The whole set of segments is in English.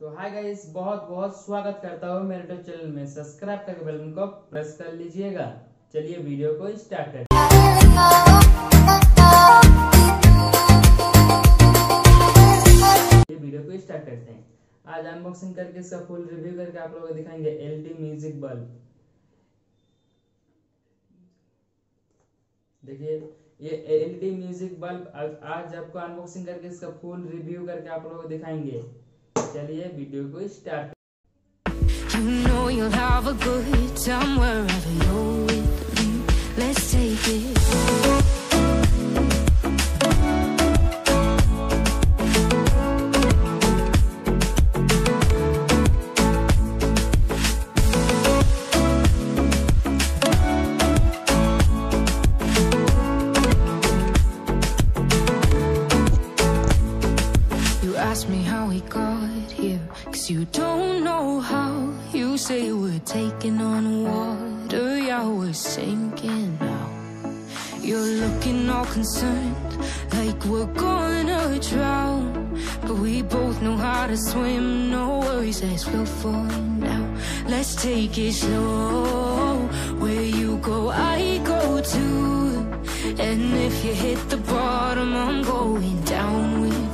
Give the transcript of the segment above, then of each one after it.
तो hi guys बहुत बहुत स्वागत करता हूँ मेरे यूट्यूब चैनल में। सब्सक्राइब करके बेल को प्रेस कर लीजिएगा। चलिए वीडियो को स्टार्ट ये वीडियो को स्टार्ट करते हैं। आज अनबॉक्सिंग करके इसका फुल रिव्यू करके आप लोगों को दिखाएँगे एलडी म्यूज़िक बल्ब देखिए, ये एलईडी म्यूज़िक बल्ब आज आपको अनबॉक्सिंग करके इसका फुल रिव्यू करके आप लोगों को दिखाएँगे। चलिए वीडियो को start You know you'll have a good time wherever you're with me. Let's take it. Ask me how we got here, cause you don't know how. You say we're taking on water, yeah, we're sinking now. You're looking all concerned, like we're gonna drown. But we both know how to swim, no worries, let's go for now. Let's take it slow. Where you go, I go too. And if you hit the bottom, I'm going down with you.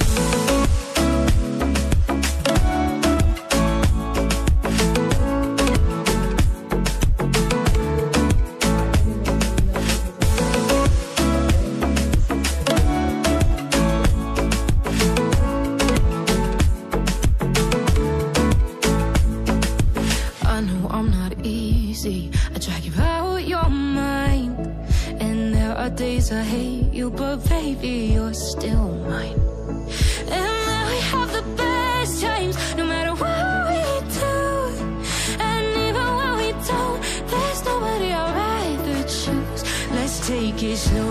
I drag out your mind. And there are days I hate you, but baby, you're still mine. And now we have the best times, no matter what we do. And even when we don't, there's nobody I'd rather choose. Let's take it slow.